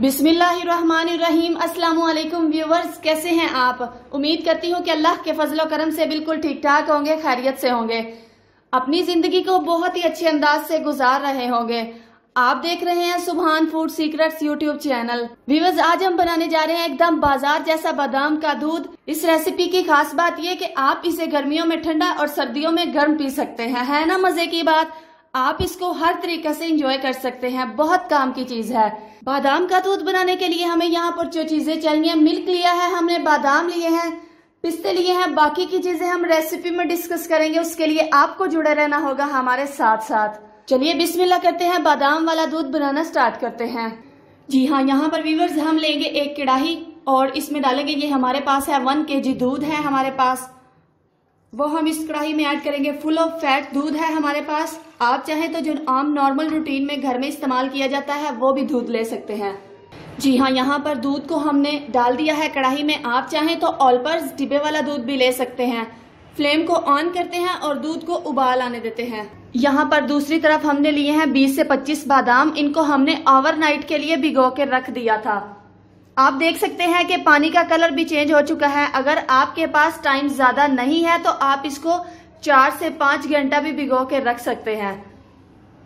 बिस्मिल्लाहिर्रहमानिर्रहीम। अस्सलाम वालेकुम व्यूवर्स, कैसे हैं आप? उम्मीद करती हूँ कि अल्लाह के फजलो करम से बिल्कुल ठीक ठाक होंगे, खैरियत से होंगे। अपनी ज़िंदगी को बहुत ही अच्छे अंदाज से गुजार रहे होंगे। आप देख रहे हैं Subhan food secrets YouTube channel. Viewers, आज हम बनाने जा रहे हैं एकदम बाज़ार जैसा बादाम का दूध। इस रेसिपी की खास बात यह कि आप इसे गर्मियों में ठंडा और सर्दियों में गर्म पी सकते हैं। है ना मज़े की बात? आप इसको हर तरीके से इंजॉय कर सकते हैं। बहुत काम की चीज़ है। बादाम का दूध बनाने के लिए हमें यहाँ पर जो चीज़ें चाहिए मिल्क लिया है, हमने बादाम लिए हैं, पिस्ते लिए हैं, बाकी की चीज़ें हम रेसिपी में डिस्कस करेंगे। उसके लिए आपको जुड़े रहना होगा हमारे साथ साथ चलिए, बिस्मिल्लाह करते हैं, बादाम वाला दूध बनाना स्टार्ट करते हैं। जी हाँ यहाँ पर वीवर्स हम लेंगे एक कड़ाही और इसमें डालेंगे, ये हमारे पास है वन के जी दूध है हमारे पास। वो हम इस कढ़ाई में ऐड करेंगे। फुल ऑफ़ फैट दूध है हमारे पास। आप चाहें तो जो आम नॉर्मल रूटीन में घर में इस्तेमाल किया जाता है, वो भी दूध ले सकते हैं। जी हाँ यहाँ पर दूध को हमने डाल दिया है कढ़ाई में। आप चाहें तो ऑलपर्स डिब्बे वाला दूध भी ले सकते हैं। फ्लेम को ऑन करते हैं और दूध को उबाल आने देते हैं। यहाँ पर दूसरी तरफ़ हमने लिए हैं 20 से 25 बादाम। इनको हमने ओवरनाइट के लिए भिगो के रख दिया था। आप देख सकते हैं कि पानी का कलर भी चेंज हो चुका है। अगर आपके पास टाइम ज़्यादा नहीं है तो आप इसको चार से पाँच घंटा भी भिगो के रख सकते हैं।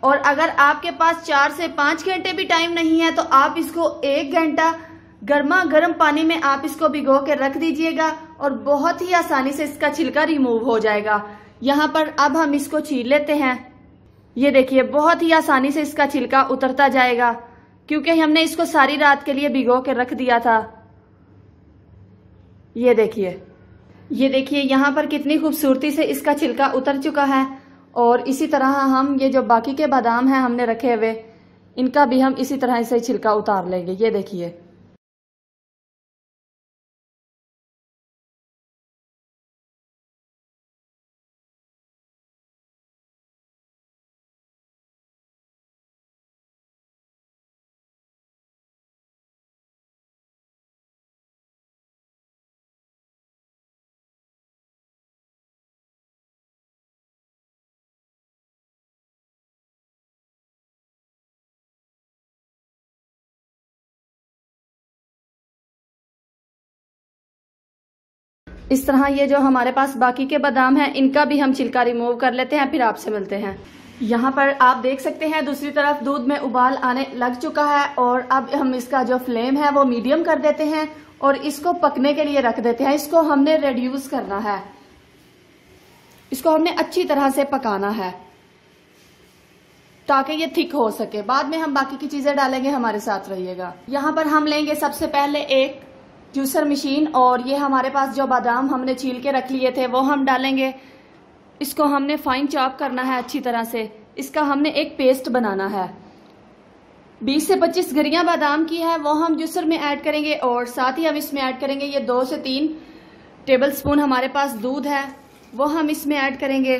और अगर आपके पास चार से पाँच घंटे भी टाइम नहीं है तो आप इसको एक घंटा गर्मा गर्म पानी में आप इसको भिगो के रख दीजिएगा और बहुत ही आसानी से इसका छिलका रिमूव हो जाएगा। यहाँ पर अब हम इसको छील लेते हैं। ये देखिए, बहुत ही आसानी से इसका छिलका उतरता जाएगा। क्योंकि हमने इसको सारी रात के लिए भिगो के रख दिया था। ये देखिए ये देखिए, यहाँ पर कितनी खूबसूरती से इसका छिलका उतर चुका है। और इसी तरह हम, ये जो बाकी के बादाम हैं हमने रखे हुए, इनका भी हम इसी तरह से छिलका उतार लेंगे। ये देखिए इस तरह ये जो हमारे पास बाकी के बादाम हैं, इनका भी हम छिलका रिमूव कर लेते हैं, फिर आपसे मिलते हैं। यहाँ पर आप देख सकते हैं, दूसरी तरफ़ दूध में उबाल आने लग चुका है और अब हम इसका जो फ्लेम है, वो मीडियम कर देते हैं और इसको पकने के लिए रख देते हैं। इसको हमने रेड्यूस करना है। इसको हमने अच्छी तरह से पकाना है ताकि ये थिक हो सके। बाद में हम बाकी की चीज़ें डालेंगे, हमारे साथ रहिएगा। यहाँ पर हम लेंगे सबसे पहले एक जूसर मशीन और ये हमारे पास जो बादाम हमने छील के रख लिए थे, वो हम डालेंगे। इसको हमने फाइन चॉप करना है अच्छी तरह से। इसका हमने एक पेस्ट बनाना है। 20 से 25 गरियाँ बादाम की है, वो हम जूसर में ऐड करेंगे और साथ ही हम इसमें ऐड करेंगे ये दो से तीन टेबल स्पून हमारे पास दूध है, वो हम इसमें ऐड करेंगे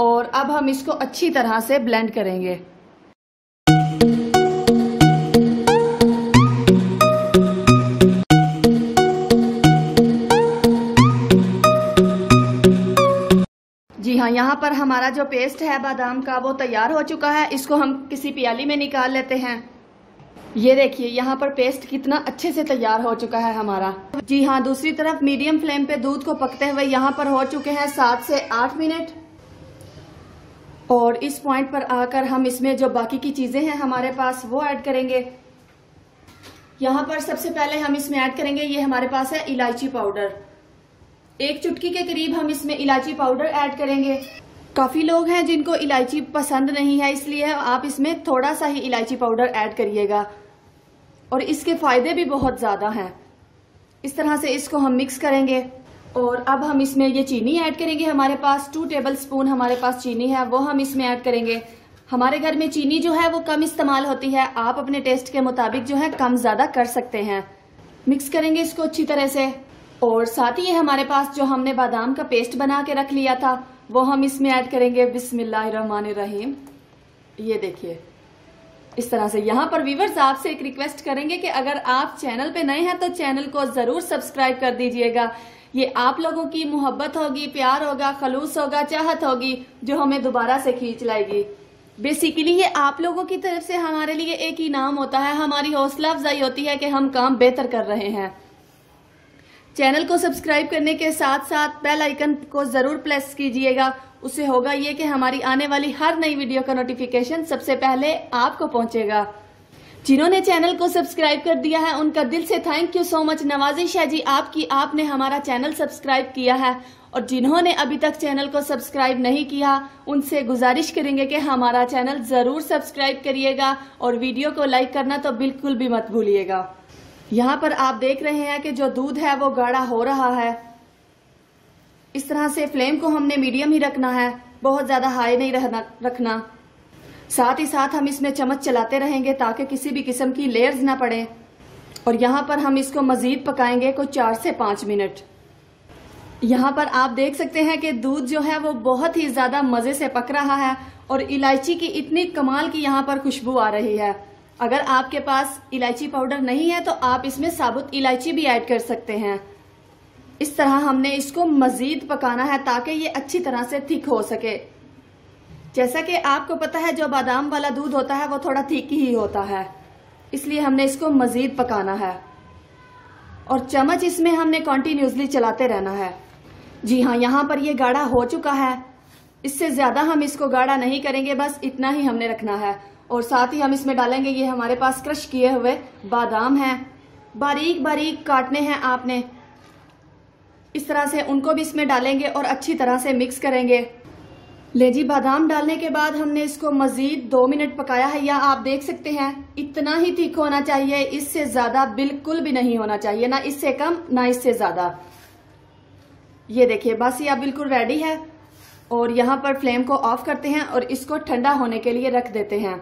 और अब हम इसको अच्छी तरह से ब्लेंड करेंगे। हाँ यहाँ पर हमारा जो पेस्ट है, बादाम का, वो तैयार हो चुका है। इसको हम किसी प्याली में निकाल लेते हैं। ये देखिए, यहाँ पर पेस्ट कितना अच्छे से तैयार हो चुका है हमारा। जी हाँ दूसरी तरफ़ मीडियम फ्लेम पे दूध को पकते हुए यहाँ पर हो चुके हैं सात से आठ मिनट। और इस पॉइंट पर आकर हम इसमें जो बाकी की चीज़ें हैं हमारे पास, वो ऐड करेंगे। यहाँ पर सबसे पहले हम इसमें ऐड करेंगे, ये हमारे पास है इलायची पाउडर। एक चुटकी के करीब हम इसमें इलायची पाउडर ऐड करेंगे। काफ़ी लोग हैं जिनको इलायची पसंद नहीं है, इसलिए आप इसमें थोड़ा सा ही इलायची पाउडर ऐड करिएगा। और इसके फ़ायदे भी बहुत ज़्यादा हैं। इस तरह से इसको हम मिक्स करेंगे। और अब हम इसमें ये चीनी ऐड करेंगे हमारे पास। टू टेबल स्पून हमारे पास चीनी है, वो हम इसमें ऐड करेंगे। हमारे घर में चीनी जो है, वो कम इस्तेमाल होती है। आप अपने टेस्ट के मुताबिक जो है, कम ज़्यादा कर सकते हैं। मिक्स करेंगे इसको अच्छी तरह से। और साथ ही हमारे पास जो हमने बादाम का पेस्ट बना के रख लिया था, वो हम इसमें ऐड करेंगे बिस्मिल्लाहिर्रहमानिर्रहीम। ये देखिए, इस तरह से। यहाँ पर व्यूवर्स आपसे एक रिक्वेस्ट करेंगे कि अगर आप चैनल पे नए हैं तो चैनल को ज़रूर सब्सक्राइब कर दीजिएगा। ये आप लोगों की मोहब्बत होगी, प्यार होगा, खलूस होगा, चाहत होगी, जो हमें दोबारा से खींच लाएगी। बेसिकली ये आप लोगों की तरफ़ से हमारे लिए एक इनाम होता है। हमारी हौसला अफजाई होती है कि हम काम बेहतर कर रहे हैं। चैनल को सब्सक्राइब करने के साथ साथ बेल आइकन को ज़रूर प्रेस कीजिएगा। उससे होगा ये कि हमारी आने वाली हर नई वीडियो का नोटिफिकेशन सबसे पहले आपको पहुंचेगा। जिन्होंने चैनल को सब्सक्राइब कर दिया है, उनका दिल से थैंक यू सो मच नवाजिश है जी, आपकी आपने हमारा चैनल सब्सक्राइब किया है और जिन्होंने अभी तक चैनल को सब्सक्राइब नहीं किया, उनसे गुजारिश करेंगे कि हमारा चैनल ज़रूर सब्सक्राइब करिएगा और वीडियो को लाइक करना तो बिल्कुल भी मत भूलिएगा। यहाँ पर आप देख रहे हैं कि जो दूध है वो गाढ़ा हो रहा है। इस तरह से फ्लेम को हमने मीडियम ही रखना है, बहुत ज़्यादा हाई नहीं रहना, रखना। साथ ही साथ हम इसमें चम्मच चलाते रहेंगे ताकि किसी भी किस्म की लेयर्स ना पड़े। और यहाँ पर हम इसको मजीद पकाएँगे कुछ चार से पाँच मिनट। यहाँ पर आप देख सकते हैं कि दूध जो है वो बहुत ही ज़्यादा मज़े से पक रहा है और इलायची की इतनी कमाल की यहाँ पर खुशबू आ रही है। अगर आपके पास इलायची पाउडर नहीं है तो आप इसमें साबुत इलायची भी ऐड कर सकते हैं। इस तरह हमने इसको मजीद पकाना है ताकि ये अच्छी तरह से थिक हो सके। जैसा कि आपको पता है, जो बादाम वाला दूध होता है, वो थोड़ा थिक ही होता है। इसलिए हमने इसको मजीद पकाना है। और चम्मच इसमें हमने कॉन्टिन्यूसली चलाते रहना है। जी हाँ यहाँ पर ये गाढ़ा हो चुका है। इससे ज़्यादा हम इसको गाढ़ा नहीं करेंगे, बस इतना ही हमने रखना है। और साथ ही हम इसमें डालेंगे, ये हमारे पास क्रश किए हुए बादाम हैं। बारीक बारीक काटने हैं आपने। इस तरह से उनको भी इसमें डालेंगे और अच्छी तरह से मिक्स करेंगे। ले जी, बादाम डालने के बाद हमने इसको मजीद दो मिनट पकाया है। या आप देख सकते हैं, इतना ही ठीक होना चाहिए, इससे ज़्यादा बिल्कुल भी नहीं होना चाहिए। ना इससे कम, ना इससे ज़्यादा। ये देखिए, बस ये बिल्कुल रेडी है। और यहाँ पर फ्लेम को ऑफ़ करते हैं और इसको ठंडा होने के लिए रख देते हैं।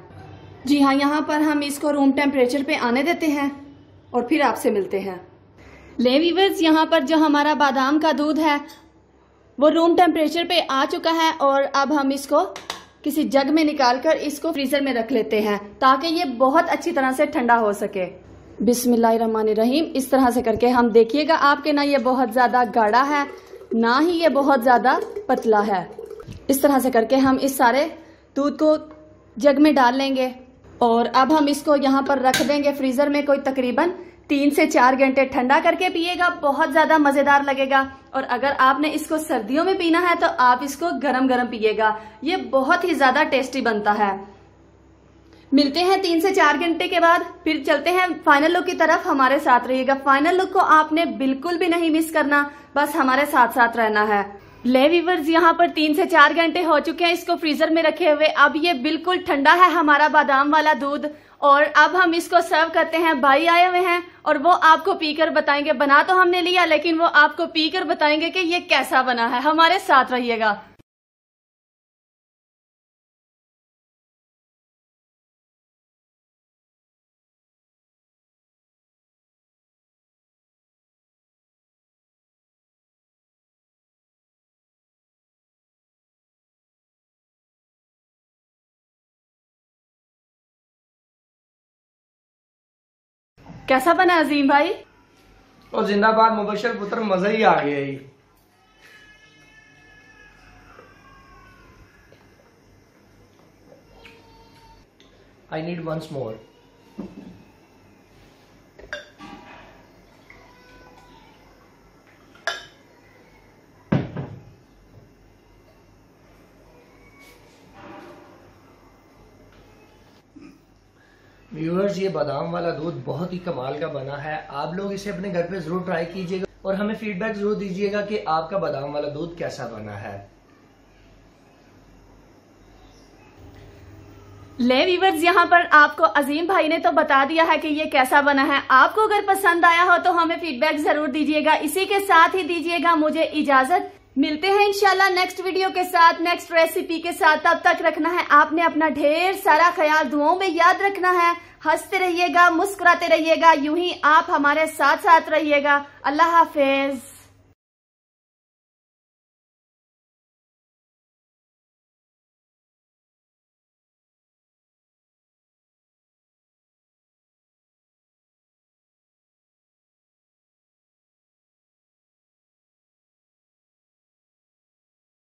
जी हाँ यहाँ पर हम इसको रूम टेम्परेचर पे आने देते हैं और फिर आपसे मिलते हैं। ले वीवर्स यहाँ पर जो हमारा बादाम का दूध है, वो रूम टेम्परेचर पे आ चुका है और अब हम इसको किसी जग में निकाल कर इसको फ्रीजर में रख लेते हैं ताकि ये बहुत अच्छी तरह से ठंडा हो सके। रहीम इस तरह से करके हम देखिएगा आपके ना ये बहुत ज़्यादा गाढ़ा है, ना ही ये बहुत ज़्यादा पतला है। इस तरह से करके हम इस सारे दूध को जग में डाल लेंगे। और अब हम इसको यहाँ पर रख देंगे फ्रीजर में, कोई तकरीबन तीन से चार घंटे ठंडा करके पिएगा, बहुत ज़्यादा मज़ेदार लगेगा। और अगर आपने इसको सर्दियों में पीना है तो आप इसको गरम गरम पिएगा। ये बहुत ही ज़्यादा टेस्टी बनता है। मिलते हैं तीन से चार घंटे के बाद, फिर चलते हैं फाइनल लुक की तरफ़। हमारे साथ रहिएगा। फाइनल लुक को आपने बिल्कुल भी नहीं मिस करना। बस हमारे साथ साथ रहना है। ले वीवर्स यहाँ पर तीन से चार घंटे हो चुके हैं इसको फ्रीजर में रखे हुए। अब ये बिल्कुल ठंडा है हमारा बादाम वाला दूध। और अब हम इसको सर्व करते हैं। भाई आए हुए हैं और वो आपको पीकर बताएँगे। बना तो हमने लिया, लेकिन वो आपको पीकर बताएँगे कि ये कैसा बना है। हमारे साथ रहिएगा। कैसा बना अजीम भाई? और जिंदाबाद मुबशर पुत्र, मज़ा ही आ गया ही I need once more viewers ये बादाम वाला दूध बहुत ही कमाल का बना है। आप लोग इसे अपने घर पे ज़रूर ट्राई कीजिएगा और हमें फीडबैक ज़रूर दीजिएगा कि आपका बादाम वाला दूध कैसा बना है। ले वीवर्स यहाँ पर आपको अजीम भाई ने तो बता दिया है कि ये कैसा बना है। आपको अगर पसंद आया हो तो हमें फीडबैक ज़रूर दीजिएगा। इसी के साथ ही दीजिएगा मुझे इजाज़त। मिलते हैं इंशाल्लाह नेक्स्ट वीडियो के साथ नेक्स्ट रेसिपी के साथ। तब तक रखना है आपने अपना ढेर सारा ख्याल, दुआओं में याद रखना है। हँसते रहिएगा, मुस्कुराते रहिएगा, यूँ ही आप हमारे साथ साथ रहिएगा। अल्लाह हाफिज।